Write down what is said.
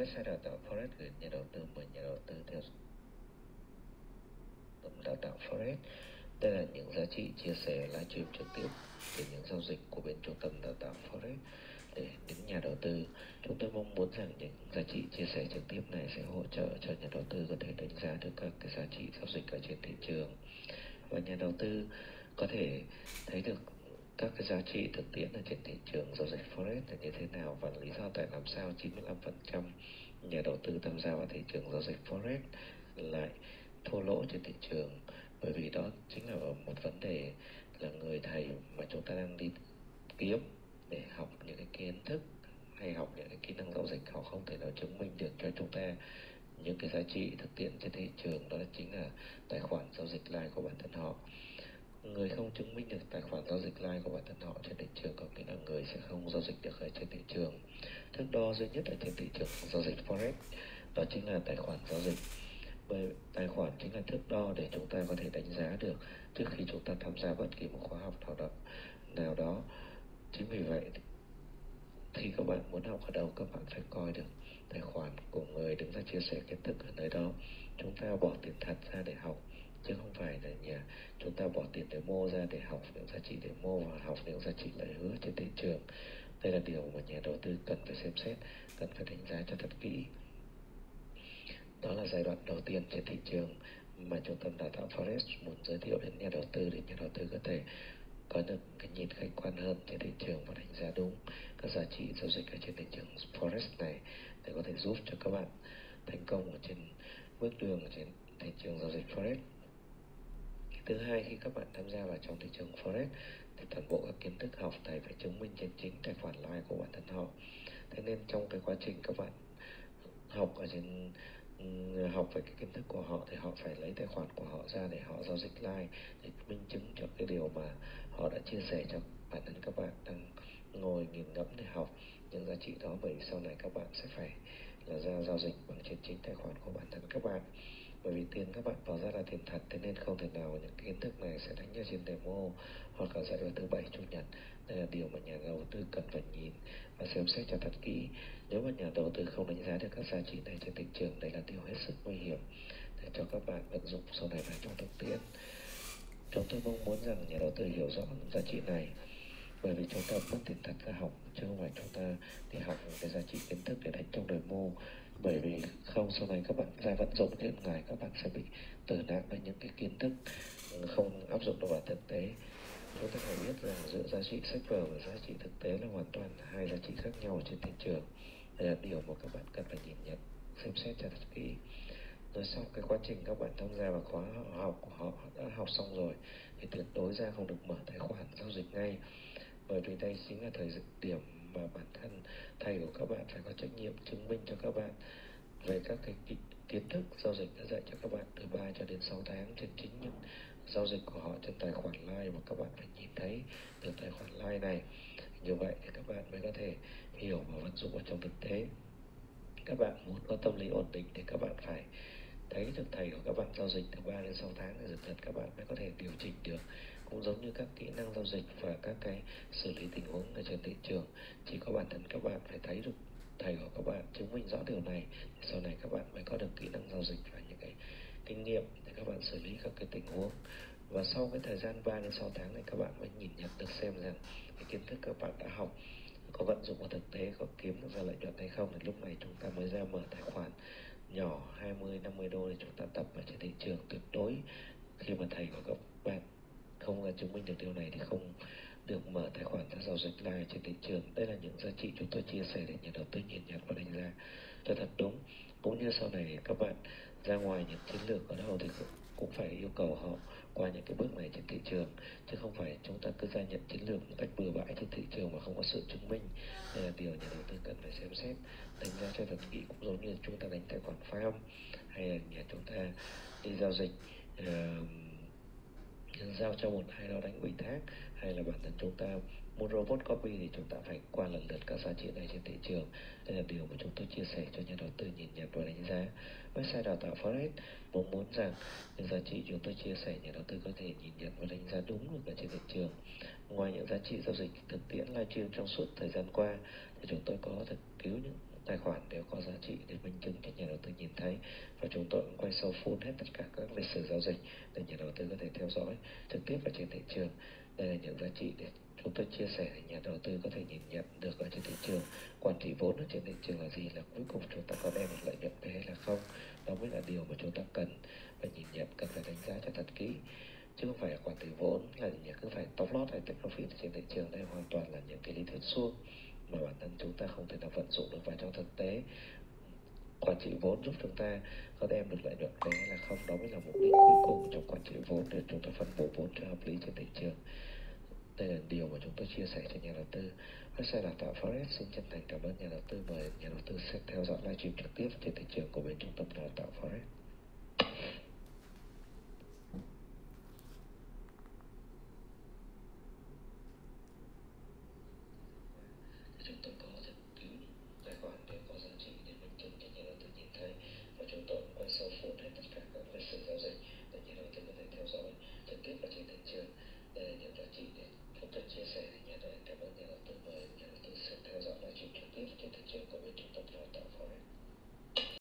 website đào tạo Forex gửi nhà đầu tư mời nhà đầu tư theo đào tạo Forex đây là những giá trị chia sẻ livestream trực tiếp về những giao dịch của bên trung tâm đào tạo Forex để đến nhà đầu tư. Chúng tôi mong muốn rằng những giá trị chia sẻ trực tiếp này sẽ hỗ trợ cho nhà đầu tư có thể đánh giá được các cái giá trị giao dịch ở trên thị trường và nhà đầu tư có thể thấy được các cái giá trị thực tiễn ở trên thị trường giao là như thế nào và lý do tại làm sao? 95% nhà đầu tư tham gia vào thị trường giao dịch forex lại thua lỗ trên thị trường. Bởi vì đó chính là một vấn đề là người thầy mà chúng ta đang đi kiếm để học những cái kiến thức hay học những cái kỹ năng giao dịch, họ không thể nào chứng minh được cho chúng ta những cái giá trị thực tiễn trên thị trường. Đó chính là tài khoản giao dịch live của bản thân họ người không chứng minh được tài khoản giao dịch live của bản thân họ trên thị trường có nghĩa là người sẽ không giao dịch được ở trên thị trường. Thước đo duy nhất ở trên thị trường giao dịch forex, đó chính là tài khoản giao dịch. Bởi tài khoản chính là thước đo để chúng ta có thể đánh giá được trước khi chúng ta tham gia bất kỳ một khóa học nào đó nào đó. Chính vì vậy, khi các bạn muốn học ở đâu, các bạn phải coi được tài khoản của người đứng ra chia sẻ kiến thức ở nơi đó. Chúng ta bỏ tiền thật ra để học chứ không phải là nhà chúng ta bỏ tiền để mua ra để học những giá trị để mua và học những giá trị lời hứa trên thị trường. Đây là điều mà nhà đầu tư cần phải xem xét, cần phải đánh giá cho thật kỹ. Đó là giai đoạn đầu tiên trên thị trường mà trung tâm đào tạo Forex muốn giới thiệu đến nhà đầu tư để nhà đầu tư có thể có được cái nhìn khách quan hơn trên thị trường và đánh giá đúng các giá trị giao dịch ở trên thị trường Forex này để có thể giúp cho các bạn thành công ở trên bước đường ở trên thị trường giao dịch Forex thứ hai, khi các bạn tham gia vào trong thị trường forex, thì toàn bộ các kiến thức học thầy phải chứng minh trên chính tài khoản live của bản thân họ. Thế nên trong cái quá trình các bạn học ở trên ừ, học về cái kiến thức của họ thì họ phải lấy tài khoản của họ ra để họ giao dịch live để minh chứng cho cái điều mà họ đã chia sẻ cho bản thân các bạn đang ngồi nghiền ngẫm để học. Những giá trị đó bởi sau này các bạn sẽ phải là ra giao dịch bằng trên chính tài khoản của bản thân các bạn bởi vì tiền các bạn bỏ ra là tiền thật, thế nên không thể nào những kiến thức này sẽ đánh ra trên demo, hoặc là dạy vào thứ bảy, chủ nhật. Đây là điều mà nhà đầu tư cần phải nhìn và xem xét cho thật kỹ. Nếu mà nhà đầu tư không đánh giá được các giá trị này trên thị trường, đây là điều hết sức nguy hiểm để cho các bạn vận dụng sau này vào trong thực tiễn. Chúng tôi mong muốn rằng nhà đầu tư hiểu rõ những giá trị này bởi vì chúng ta mất tiền thật ra học, chứ không phải chúng ta đi học cái giá trị kiến thức để đánh trong đời mô bởi vì không, sau này các bạn, ra vận dụng hiện ngày các bạn sẽ bị tử nạn với những cái kiến thức không áp dụng được vào thực tế. Chúng ta phải biết rằng giữa giá trị sách vở và giá trị thực tế là hoàn toàn hai giá trị khác nhau trên thị trường. Đây là điều mà các bạn cần phải nhìn nhận, xem xét cho thật kỹ. Rồi sau, cái quá trình các bạn tham gia vào khóa học của họ đã học xong rồi, thì tuyệt đối ra không được mở tài khoản giao dịch ngay bởi vì đây chính là thời điểm mà bản thân thầy của các bạn phải có trách nhiệm chứng minh cho các bạn về các cái kiến thức giao dịch đã dạy cho các bạn từ 3 cho đến 6 tháng trên chính những giao dịch của họ trên tài khoản live mà các bạn phải nhìn thấy từ tài khoản live này. Như vậy thì các bạn mới có thể hiểu và vận dụng vào trong thực tế. Các bạn muốn có tâm lý ổn định thì các bạn phải thấy được thầy của các bạn giao dịch từ 3 đến 6 tháng thì dần dần các bạn mới có thể điều chỉnh được. Cũng giống như các kỹ năng giao dịch và các cái xử lý tình huống ở trên thị trường. Chỉ có bản thân các bạn phải thấy được thầy của các bạn chứng minh rõ điều này, sau này các bạn mới có được kỹ năng giao dịch và những cái kinh nghiệm để các bạn xử lý các cái tình huống. Và sau cái thời gian 3 đến 6 tháng này, các bạn mới nhìn nhận được xem rằng cái kiến thức các bạn đã học có vận dụng vào thực tế, có kiếm được ra lợi nhuận hay không thì lúc này chúng ta mới ra mở tài khoản nhỏ 20 50 đô thì chúng ta tập ở trên thị trường tuyệt đối. Khi mà thầy của các bạn không là chứng minh được điều này thì không được mở tài khoản giao dịch live trên thị trường. Đây là những giá trị chúng tôi chia sẻ để nhà đầu tư nhìn nhận và đánh giá. Cho thật đúng, cũng như sau này các bạn ra ngoài những chiến lược ở đâu thì cũng phải yêu cầu họ qua những cái bước này trên thị trường, chứ không phải chúng ta cứ ra nhận chiến lược một cách bãi trên thị trường mà không có sự chứng minh. Đây là điều nhà đầu tư cần phải xem xét. Đánh giá cho thật kỹ cũng giống như chúng ta đánh tài khoản farm hay là nhà chúng ta đi giao dịch uh, giao cho một ai đó đánh ủy thác hay là bản thân chúng ta. Muốn robot copy thì chúng ta phải qua lần lượt các giá trị này trên thị trường. Đây là điều mà chúng tôi chia sẻ cho nhà đầu tư nhìn nhận và đánh giá. Website đào tạo forex mong muốn rằng những giá trị chúng tôi chia sẻ, nhà đầu tư có thể nhìn nhận và đánh giá đúng được ở trên thị trường. Ngoài những giá trị giao dịch thực tiễn livestream trong suốt thời gian qua, thì chúng tôi có thực cứu những tài khoản đều có giá trị để minh chứng cho nhà đấy và chúng tôi cũng quay sâu full hết tất cả các lịch sử giao dịch để nhà đầu tư có thể theo dõi trực tiếp ở trên thị trường. Đây là những giá trị để chúng tôi chia sẻ để nhà đầu tư có thể nhìn nhận được ở trên thị trường quản trị vốn ở trên thị trường là gì, là cuối cùng chúng ta có đem được lợi nhuận hay là không. Đó mới là điều mà chúng ta cần phải nhìn nhận, cần phải đánh giá cho thật kỹ. Chứ không phải quản trị vốn là những cứ phải top lót hay take profit trên thị trường đây hoàn toàn là những cái lý thuyết suông mà bản thân chúng ta không thể nào vận dụng được vào trong thực tế quản trị vốn giúp chúng ta có đem được lợi nhuận đấy hay là không? Đó mới là mục đích cuối cùng trong quản trị vốn để chúng ta phân bổ vốn cho hợp lý trên thị trường. Đây là điều mà chúng tôi chia sẻ cho nhà đầu tư. Website đào tạo forex xin chân thành cảm ơn nhà đầu tư mời nhà đầu tư sẽ theo dõi livestream trực tiếp trên thị trường của bên trung tâm đào tạo forex chúng tôi có rất cứu tài khoản đều có giá trị để minh chứng cho nhà đầu tư nhìn thấy và chúng tôi quay sâu full hết tất cả các lịch sử giao dịch để nhà đầu tư có thể theo dõi trực tiếp ở trên thị trường đây là những giá trị để chúng tôi chia sẻ với nhà đầu cảm ơn nhà đầu tư mời nhà đầu tư sẽ theo dõi livestream trực tiếp trên thị trường của bên trung tâm đào tạo forex